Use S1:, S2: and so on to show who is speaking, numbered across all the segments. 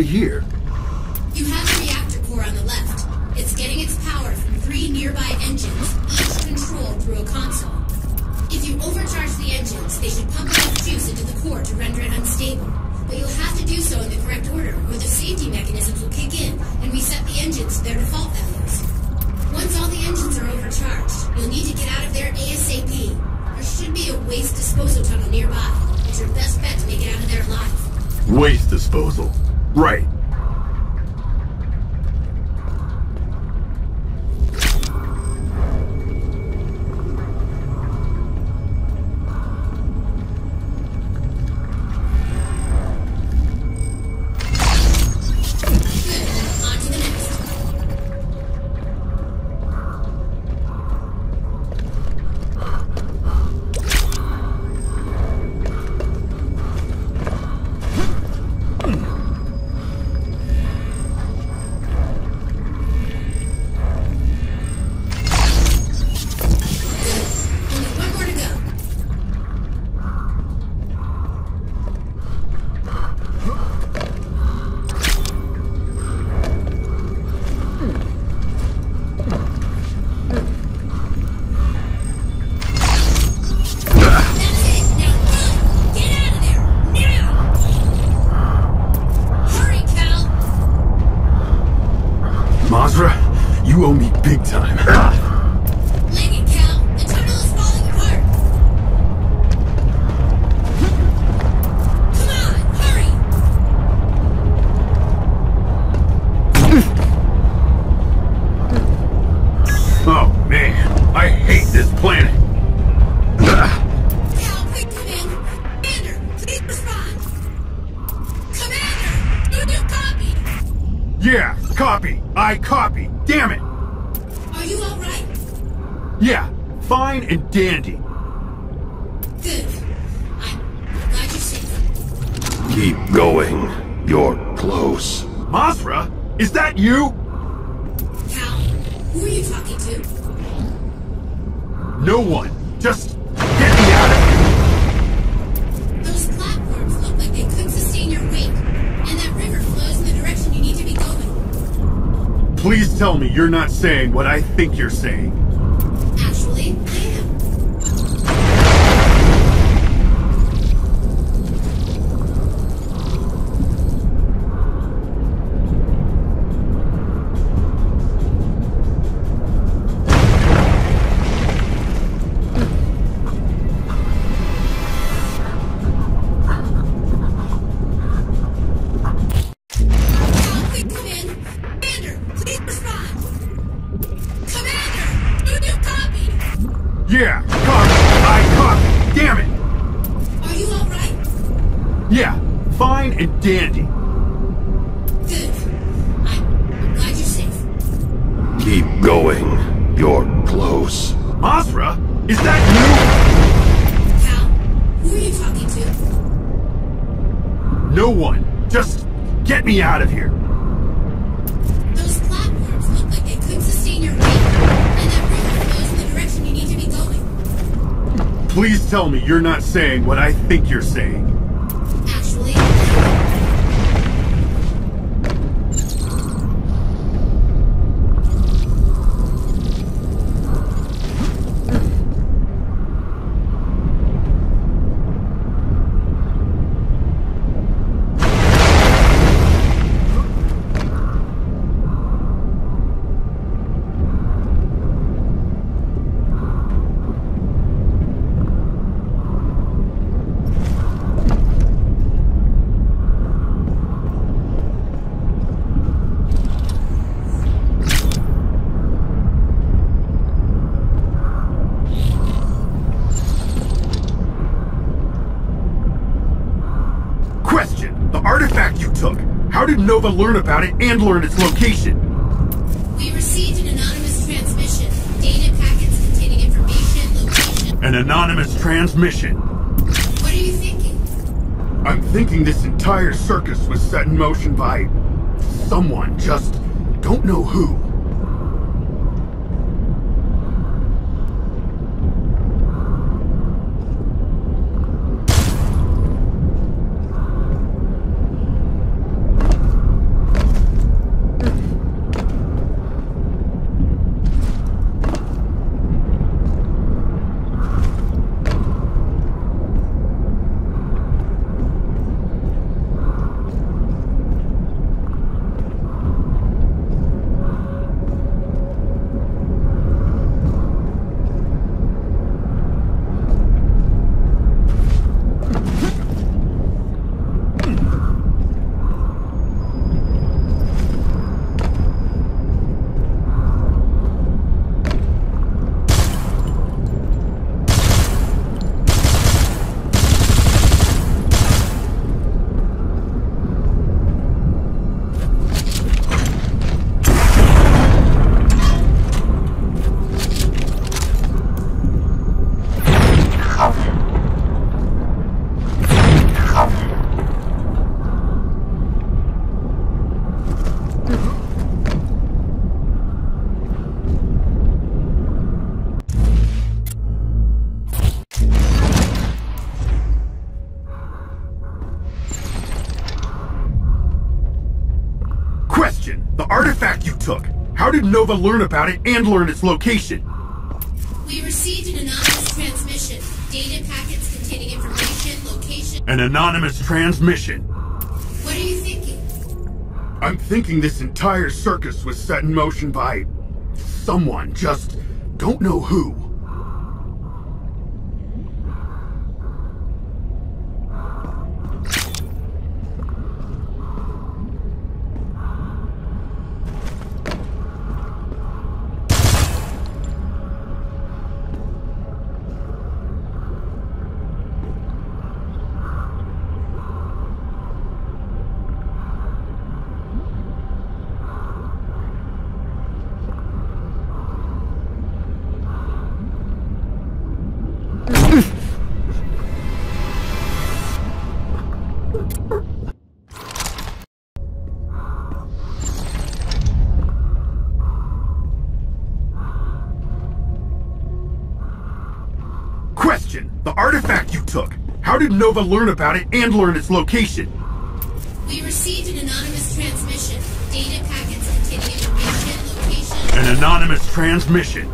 S1: here?
S2: You have a reactor core on the left. It's getting its power from three nearby engines, each controlled through a console. If you overcharge the engines, they should pump enough juice into the core to render it unstable. But you'll have to do so in the correct order, or the safety mechanisms will kick in and reset the engines to their default values. Once all the engines are overcharged, you'll need to get out of there ASAP. There should be a waste disposal tunnel nearby. It's your best bet to make it out of there alive.
S1: Waste disposal. Right. Mazra, you owe me big time.
S2: Copy.
S1: I copy. Damn it.
S2: Are you alright?
S1: Yeah, fine and dandy.
S2: Good. I'm glad you're safe.
S3: Keep going. You're close.
S1: Mazra, is that you?
S2: Kal, who are you talking to?
S1: No one. Just Please tell me you're not saying what I think you're saying. Dandy.
S2: Good. I'm glad you're safe.
S3: Keep going. You're close.
S1: Mazra, is that
S2: you? Kal, who are you talking to?
S1: No one. Just get me out of here.
S2: Those platforms look like they couldn't sustain your weight. And that river flows in the direction you need to be going.
S1: Please tell me you're not saying what I think you're saying.
S2: Actually, I am.
S1: Question. The artifact you took. How did Nova learn about it and learn its location?
S2: We received an anonymous transmission. Data packets containing information, location.
S1: An anonymous transmission.
S2: What are you thinking?
S1: I'm thinking this entire circus was set in motion by someone, just don't know who. Artifact you took. How did Nova learn about it and learn its location?
S2: We received an anonymous transmission. Data packets containing information, location.
S1: An anonymous transmission.
S2: What are you thinking?
S1: I'm thinking this entire circus was set in motion by someone, just don't know who. The artifact you took. How did Nova learn about it and learn its location?
S2: We received an anonymous transmission. Data packets containing information, location.
S1: An anonymous transmission.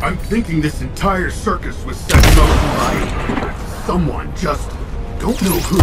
S1: I'm thinking this entire circus was set in motion by someone, just don't know who.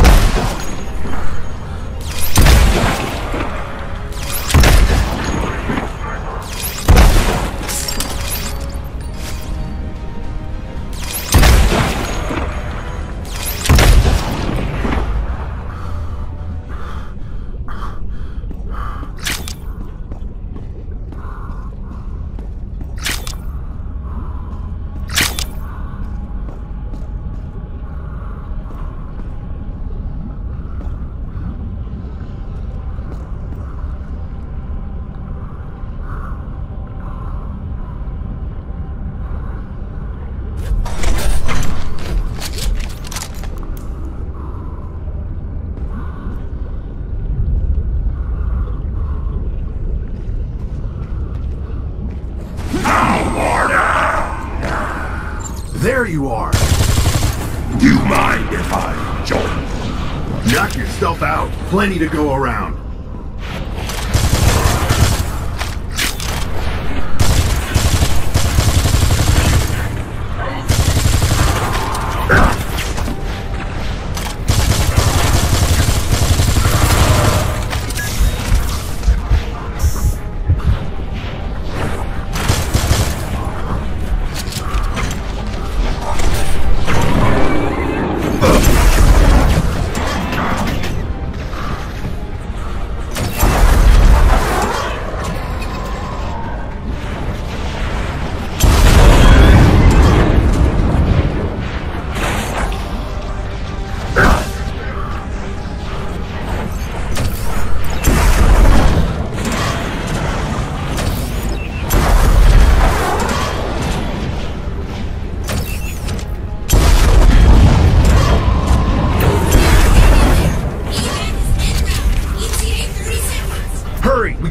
S1: Yourself out. Plenty to go around.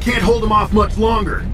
S1: Can't hold them off much longer.